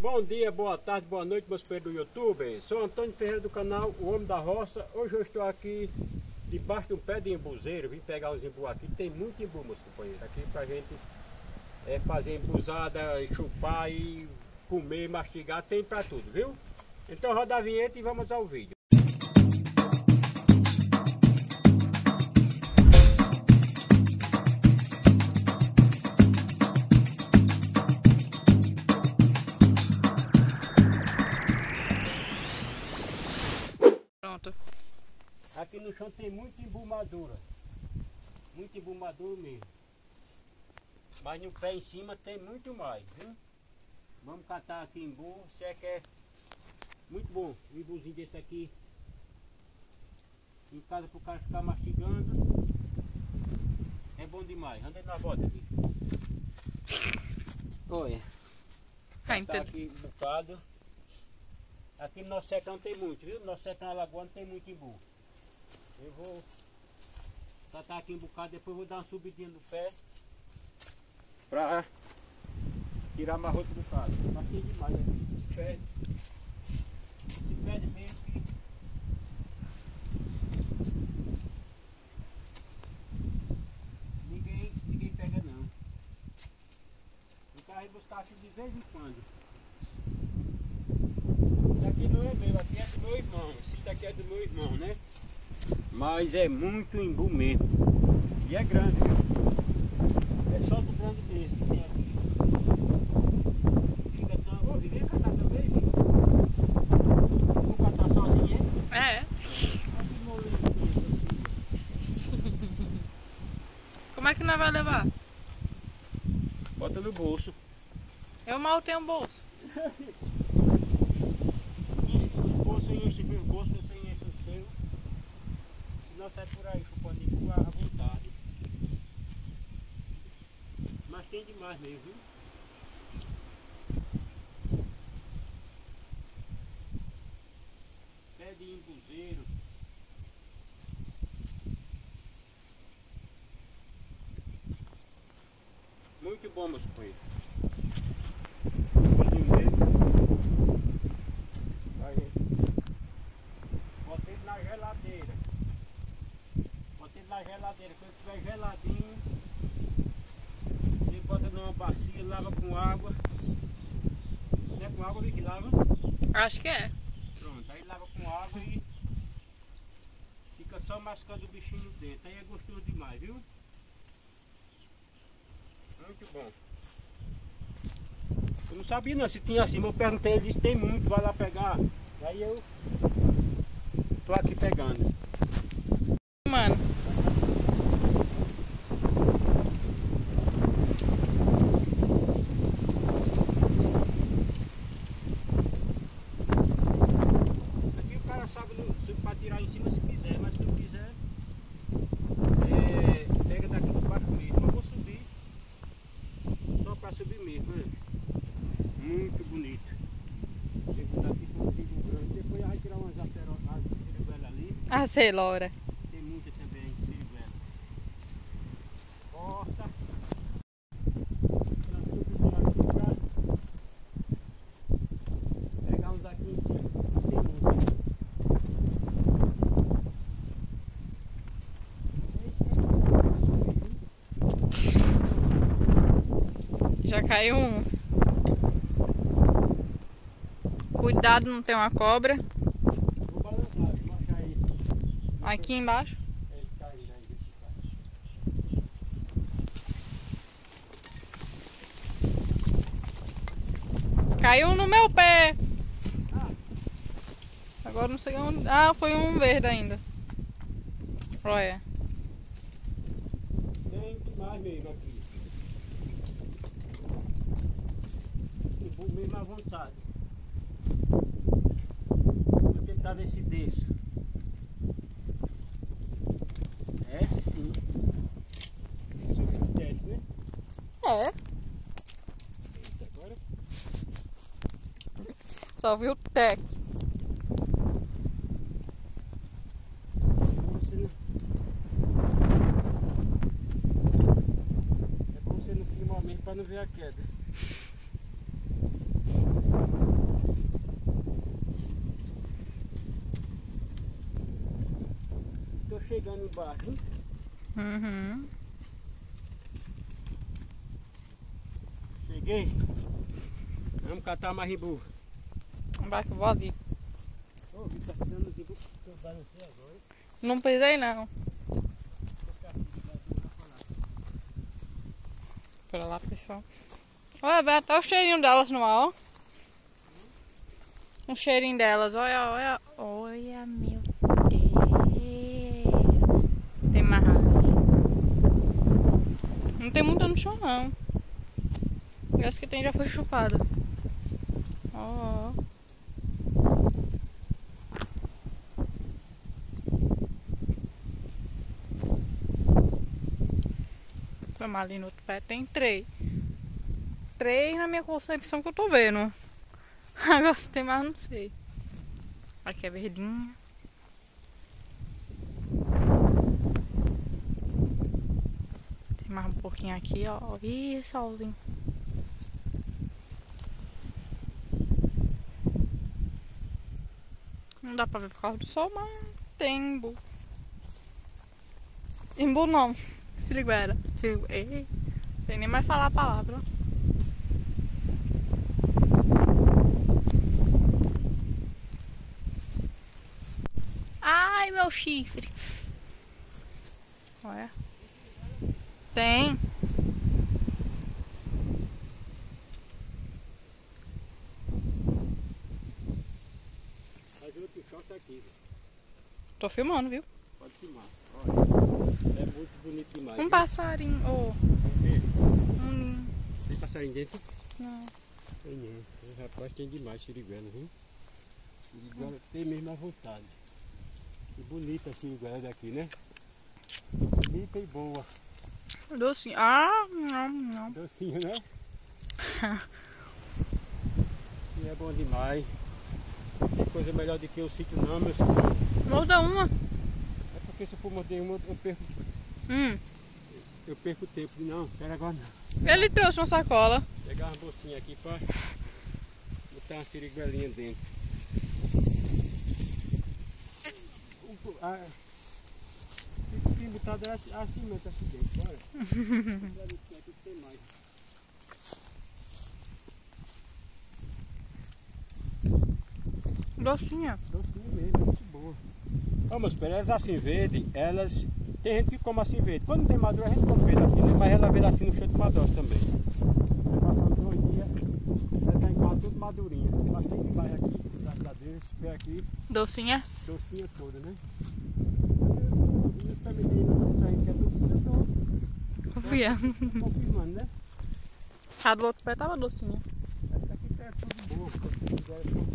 Bom dia, boa tarde, boa noite, meus pelos do YouTube. Sou Antônio Ferreira do canal O Homem da Roça. Hoje eu estou aqui debaixo de um pé de embuzeiro. Vim pegar os imbu aqui. Tem muito imbu, meus companheiros. Aqui pra gente é, fazer embusada, chupar e comer, mastigar. Tem pra tudo, viu? Então roda a vinheta e vamos ao vídeo. Embumadura. Muito embumadura mesmo. Mas no pé em cima tem muito mais, viu? Vamos catar aqui embu. Você é que é muito bom. Um embuzinho desse aqui. Em casa pro cara ficar mastigando. É bom demais. Anda na bota aqui. Olha. Ah, Tá aqui um bocado. Aqui no nosso secão tem muito, viu? No nosso secão alagoano tem muito imbu. Eu vou catar aqui um bocado, depois vou dar uma subidinha no pé. Pra tirar mais outro bocado. Mas tem demais aqui. Se perde. Se perde mesmo. Ninguém, ninguém pega não. Eu quero ir buscar aqui de vez em quando. Isso aqui não é meu, aqui é do meu irmão. Esse daqui é do meu irmão, né? Mas é muito imbu mesmo. E é grande, viu? É só do grande mesmo tem aqui. Fica tão... Ô, vem catar também, viu? Vou catar sozinho, hein? É. Como é que nós vai levar? Bota no bolso. Eu mal tenho bolso. Enche os bolsos, enche meus bolsos, você enche o seu. Senão sai por aí chupando imbu à vontade. Mas tem demais mesmo, viu? Pé de. Muito bom, meus coelhos. Pé de mesmo. Aí. Botei ele na geladeira. Botei ele na geladeira. Quando estiver geladinho, você bota numa bacia, lava com água. Não é com água que lava? Acho que é. Pronto, aí lava com água e fica só mascando o bichinho dentro. Aí é gostoso demais, viu? Muito bom. Eu não sabia não se tinha assim, eu perguntei, ele disse tem muito, vai lá pegar. Aí eu tô aqui pegando. Mano. Aqui o cara sabe no, se, pra tirar em cima se quiser, mas se não quiser, é, pega daqui de baixo mesmo. Eu vou subir, só pra subir mesmo, né? Muito bonito. Chego daqui com um figo grande, depois vai tirar umas acerolas de siriguela ali. Ah, sei, Laura. Tem muita também, siriguela. Corta. Pegar uns aqui em cima. Tem muito. Já caiu uns. Cuidado, não tem uma cobra. Vou balançar, vou achar ele. Aqui embaixo. Caiu no meu pé. Agora não sei onde. Ah, foi um verde ainda. Olha. Tem demais mesmo aqui. Vou mesmo à vontade. Vou tentar ver se desce. Desce sim. Isso desce, né? É. Eita, agora. Só viu o tec. Você não... É bom você não filmar mesmo para não ver a queda. Chegando embaixo. Uhum. Cheguei. Vamos catar mais ribu. Vai que. Ô, oh, tá ribu que eu agora. Não pisei não. Pera lá, pessoal. Olha, vai até o cheirinho delas no ar, ó. Um cheirinho delas, olha, olha. Olha, meu Deus. Tem mais ali. Não tem muita no chão, não. Essa que tem já foi chupada. Ó, ó. Vamos ali no outro pé, tem três. Três na minha concepção que eu tô vendo. Agora se tem mais, não sei. Aqui é verdinha. Mais um pouquinho aqui, ó. Ih, solzinho. Não dá pra ver por causa do sol, mas tem imbu. Imbu não. Se libera. Se... Ei, sem nem mais falar a palavra. Ai, meu chifre. Olha. Tem. Mas o outro shot aqui? Tô filmando, viu? Pode filmar. Olha. É muito bonito demais. Um viu? passarinho. Oh, um ninho. Tem passarinho dentro? Não. Tem não. O rapaz tem demais siriguela, viu? Siriguela tem mesmo à vontade. Que bonita a siriguela daqui, né? Bonita e boa. Docinho. Ah, não, não. Docinho, né? e é bom demais. Tem coisa melhor do que o sítio não, filhos. Morda uma. É porque se eu for morder uma, eu perco, Hum. eu perco tempo. Não, quero agora não. Ele trouxe uma sacola. Pegar uma bolsinha aqui pra botar uma siriguelinha dentro. O- a- bem botado assim, assim mesmo, aqui dentro. Olha. Aqui tem mais. Docinha. Docinho mesmo, muito boa. Ó, meus pés, elas assim verde, elas. Tem gente que come assim verde. Quando tem madura, a gente come verde assim, né? mas ela verde assim no cheio de madura também. Passando dois dias, ela tá em casa tudo madurinha. Bastante demais aqui, graças a Deus. Esse pé aqui, Docinha. docinha toda, né? Essa menina é docinha, eu tô Confiando. confirmando, né? A do outro pé tava docinha. Essa aqui é tudo boa, elas são,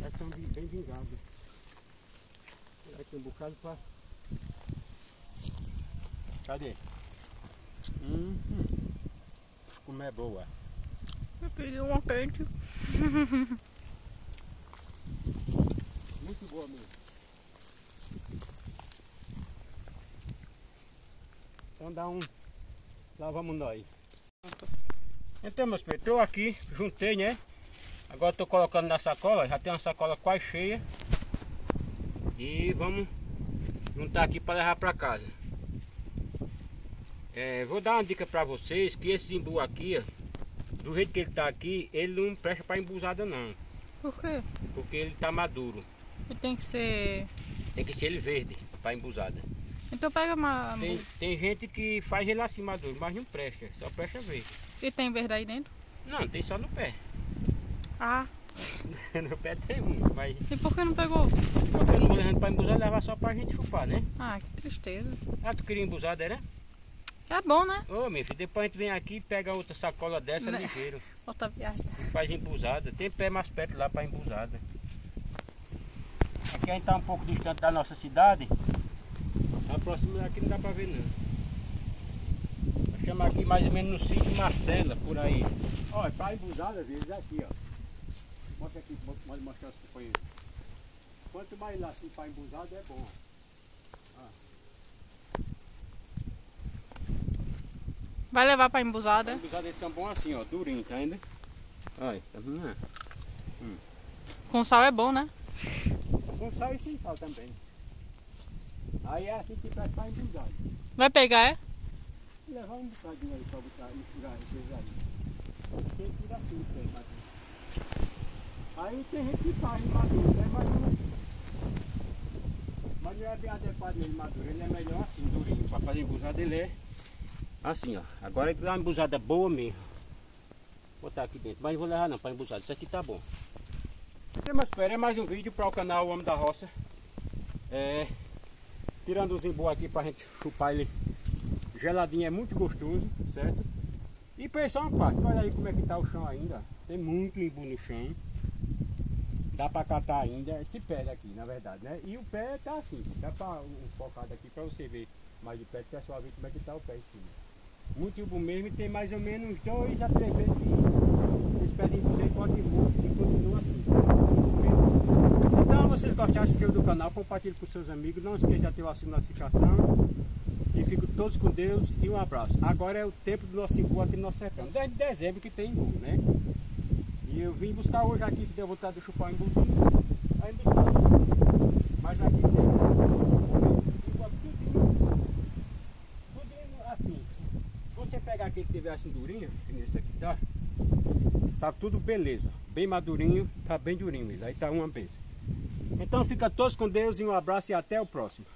elas são bem vingadas. Tem um bocado pra. Cadê? Hum, hum. Como é boa. Eu peguei uma quente. Muito boa mesmo. Então dá um. Lá vamos nós. Então meus peitos, estou aqui, juntei né? Agora estou colocando na sacola, já tem uma sacola quase cheia. E vamos juntar aqui para levar para casa. É, vou dar uma dica para vocês que esse imbu aqui, ó, do jeito que ele está aqui, ele não presta para embusada não. Por quê? Porque ele está maduro. Ele tem que ser. Tem que ser ele verde para embusada. Então pega uma. Tem, tem gente que faz ele assim maduro, mas não presta, só presta verde. E tem verde aí dentro? Não, tem só no pé. Ah. no pé tem um, mas E por que não pegou? porque eu não vou levando para embusada, levar só pra gente chupar, né? Ah, que tristeza. Ah, tu queria embusada, era? É bom, né? Ô, meu filho, depois a gente vem aqui e pega outra sacola dessa Né? ligeiro. Bota a viagem. e faz embusada. Tem pé mais perto lá para embusada. Aqui a gente tá um pouco distante da nossa cidade. A próxima daqui não dá para ver não. Nós estamos aqui mais ou menos no sítio Marcela, por aí. Olha, para embusada, às vezes aqui, ó. Mostra aqui, pode mostrar os companheiros. Quanto mais lá assim para embusada é bom. Vai levar pra Para embusada. embusada eles são bons assim, ó, durinho, tá ainda? Olha, tá vendo? Com sal é bom, né? Com sal e sem sal também. Aí é assim que vai ficar embusado. Vai pegar, é? Levar um bocadinho aí pra botar tirar esses aí. Tem que tirar tudo aí, Matheus. Aí tem gente que faz maduro, né? Mas não, mas não é bem adequado ele maduro, ele é melhor assim, durinho. Pra fazer embusada ele é assim, ó. Agora ele dá uma embusada boa mesmo. Vou botar aqui dentro, mas não vou levar não pra embusada, isso aqui tá bom. Mas espera, é mais um vídeo para o canal Homem da Roça. É, tirando os imbu aqui pra gente chupar ele geladinho, é muito gostoso, certo? E pensar uma parte, olha aí como é que tá o chão ainda. Tem muito imbu no chão. Dá pra catar ainda esse pé daqui, na verdade, né? E o pé tá assim, dá pra um focado aqui pra você ver mais de perto, pessoal ver como é que tá o pé em cima. Muito imbu mesmo tem mais ou menos dois a três vezes que esse pé de imbu você pode muito e continua assim. Então, vocês gostaram, no canal, compartilhe com seus amigos, não esqueça de ativar a sua notificação. E fiquem todos com Deus e um abraço. Agora é o tempo do nosso imbu aqui no nosso sertão. Desde dezembro que tem imbu, né? E eu vim buscar hoje aqui, que deu vontade de chupar um imbuzinho. Aí buscar. Mas aqui tem imbu assim. Você pegar aquele que tiver assim durinho, que nesse aqui tá, tá tudo beleza. Bem madurinho, tá bem durinho. Aí tá uma vez. Então fica todos com Deus e um abraço e até o próximo.